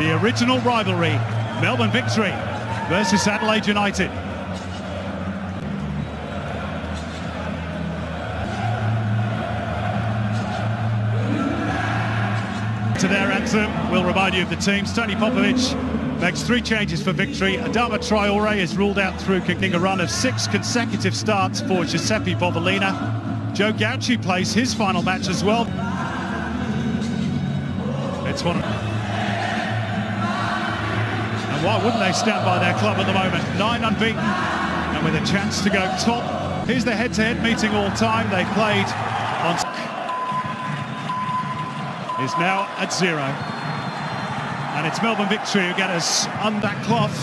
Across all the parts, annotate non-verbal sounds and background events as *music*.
the original rivalry, Melbourne Victory versus Adelaide United. To their anthem, we'll remind you of the teams. Tony Popovic makes three changes for victory. Adama Traore is ruled out through kicking a run of six consecutive starts for Giuseppe Bovalina. Joe Gauci plays his final match as well. It's one. Why wouldn't they stand by their club at the moment? Nine unbeaten and with a chance to go top. Here's the head-to-head meeting all time. They played on is now at zero. And it's Melbourne Victory who get us on that cloth.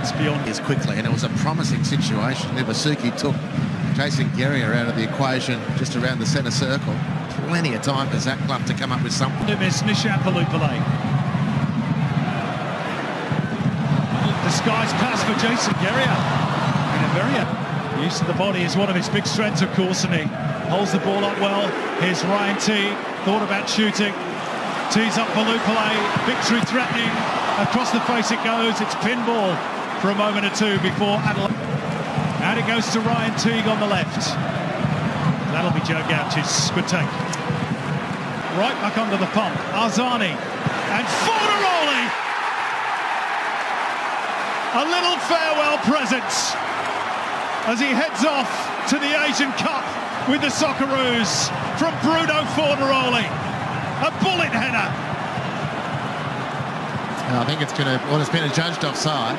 It's beyond. Is quickly, and it was a promising situation. Ibusuki took Jason Geria out of the equation just around the centre circle. Plenty of time for Zach Clough to come up with something. Miss Nishan Disguised pass for Jason Geria. And a very use of the body is one of his big strengths, of course, and he holds the ball up well. Here's Ryan T. Thought about shooting. Tees up for Velupillay. Victory threatening. Across the face it goes. It's pinball for a moment or two before Adelaide. And it goes to Ryan Teague on the left. That'll be Joe Gauci's good take. Right back under the pump. Arzani. And Fornaroli! A little farewell present as he heads off to the Asian Cup with the Socceroos from Bruno Fornaroli. A bullet header. Uh, I think it's going to, well, it's been adjudged offside.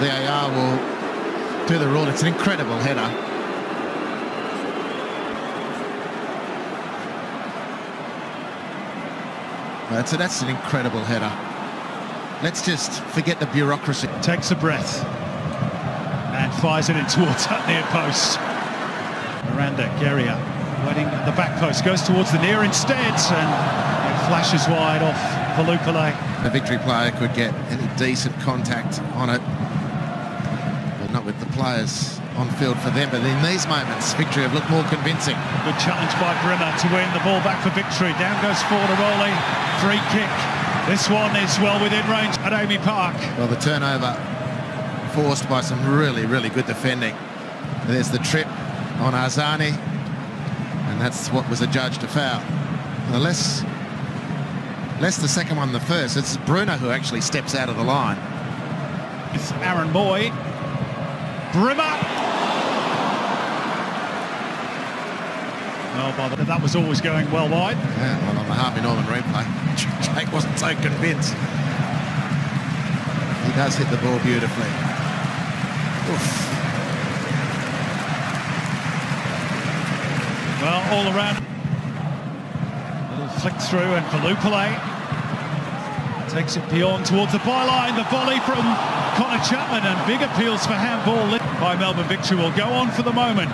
The AR will do the rule. It's an incredible header. That's, a, that's an incredible header. Let's just forget the bureaucracy. Takes a breath and fires it in towards that *laughs* near post. Miranda Geria waiting at the back post, goes towards the near instead and it flashes wide off Velupillay. The victory player could get any decent contact on it, but not with the players on field for them. But in these moments, victory have looked more convincing. Good challenge by Brimmer to win the ball back for victory. Down goes Fornaroli, free kick. This one is well within range at AAMI Park. Well, the turnover forced by some really, really good defending. There's the trip on Arzani, and that's what was adjudged a foul. Well, less, less the second one the first. It's Bruno who actually steps out of the line. It's Aaron Mooy. Brimmer. Oh, but that was always going well wide. Yeah, well, on the Harvey Norman replay, *laughs* Jake wasn't so convinced. He does hit the ball beautifully. Oof. Well, all around. Little flick through and Velupillay takes it beyond towards the byline. The volley from Connor Chapman and big appeals for handball by Melbourne Victory will go on for the moment.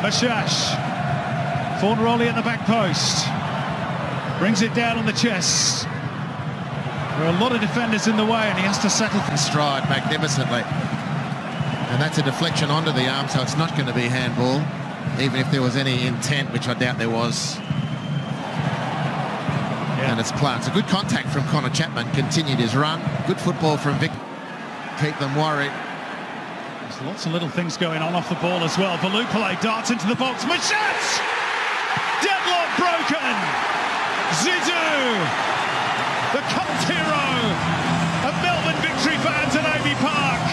Machach. Fornaroli at the back post. Brings it down on the chest. There are a lot of defenders in the way and he has to settle. Stride magnificently. And that's a deflection onto the arm, so it's not going to be handball even if there was any intent, which I doubt there was. Yeah. And it's Clark. It's a good contact from Connor Chapman. Continued his run. Good football from Vic. Keep them worried. There's lots of little things going on off the ball as well. Velupillay darts into the box. Machach! Deadlock broken! Zizou! The cult hero of Melbourne victory fans at AAMI Park.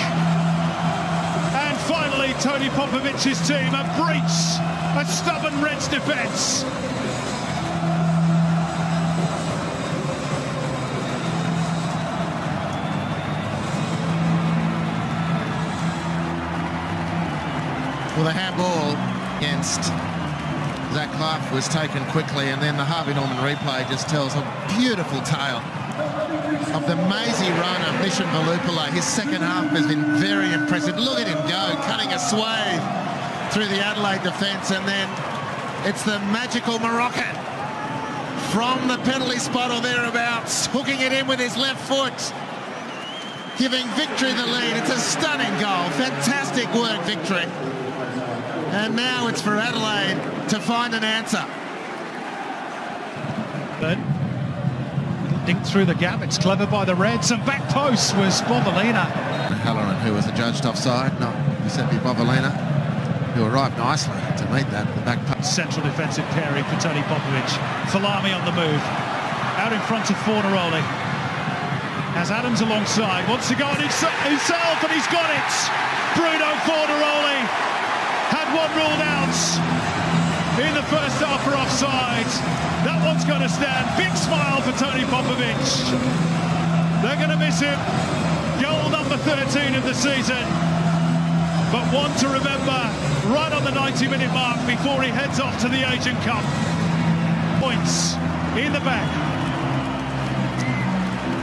And finally, Tony Popovic's team have breached a stubborn Reds defence. Well, the handball against Zach Clough was taken quickly, and then the Harvey Norman replay just tells a beautiful tale of the mazy run of Nishan Velupillay. His second half has been very impressive. Look at him go, cutting a swathe through the Adelaide defence, and then it's the magical Moroccan from the penalty spot or thereabouts, hooking it in with his left foot, giving Victory the lead. It's a stunning goal. Fantastic work, Victory. And now it's for Adelaide to find an answer. But Dink through the gap. It's clever by the Reds. And back post was Bovalina. Halloran, who was adjudged offside, not Giuseppe Bovalina, who arrived nicely to meet that. The back post. Central defensive pairing for Tony Popovic. Folami on the move. Out in front of Fornaroli. Has Adams alongside. Wants to go on himself, and he's got it. Bruno Fornaroli had one ruled out in the first half for offside. That one's going to stand. Big smile for Tony Popovic. They're going to miss him. Goal number 13 of the season. But one to remember right on the 90 minute mark before he heads off to the Asian Cup. Points in the back.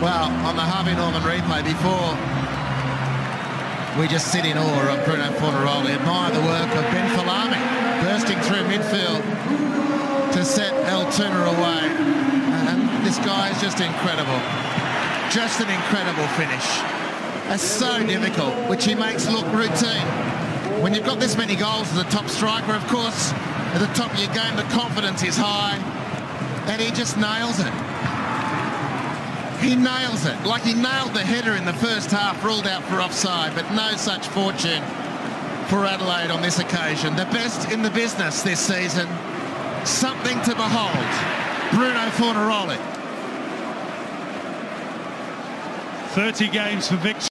Well, on the Harvey Norman replay before we just sit in awe of Bruno Fornaroli, admire the work of Ben Folami bursting through midfield to set El Tuna away. And this guy is just incredible. Just an incredible finish. That's so difficult, which he makes look routine. When you've got this many goals as a top striker, of course, at the top of your game, the confidence is high. And he just nails it. He nails it, like he nailed the header in the first half, ruled out for offside, but no such fortune for Adelaide on this occasion. The best in the business this season. Something to behold. Bruno Fornaroli. 30 games for Victor.